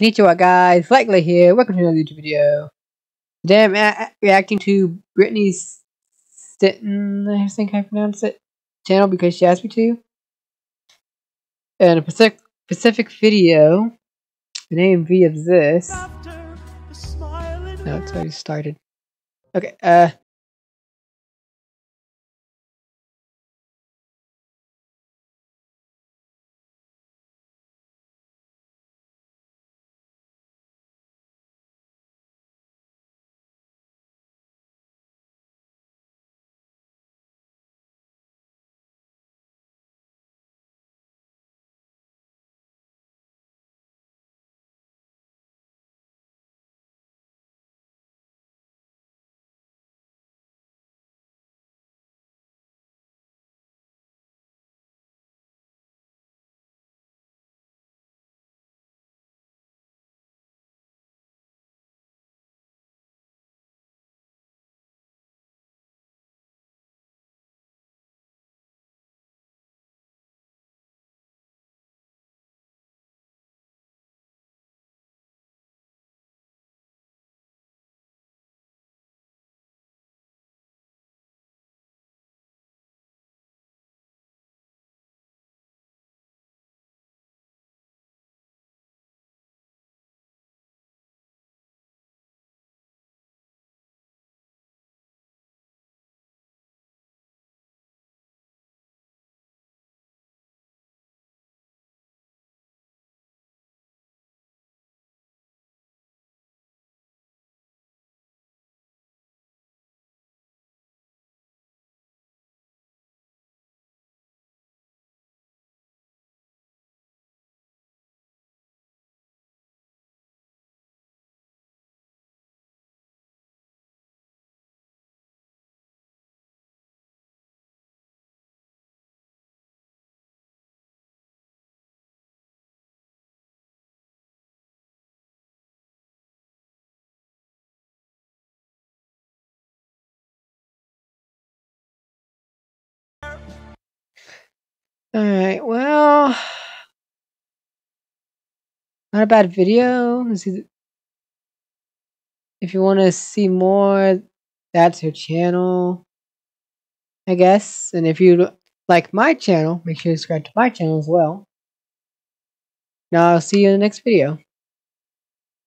Konnichiwa guys, Flightly here, welcome to another YouTube video. Today I'm reacting to Brittany Stinton, I think I pronounced it, channel because she asked me to. And a Pacific, Pacific video, the name V of this. No, it's already started. Okay, uh, Alright, well, not a bad video. If you want to see more, that's her channel, I guess. And if you like my channel, make sure to subscribe to my channel as well. Now, I'll see you in the next video.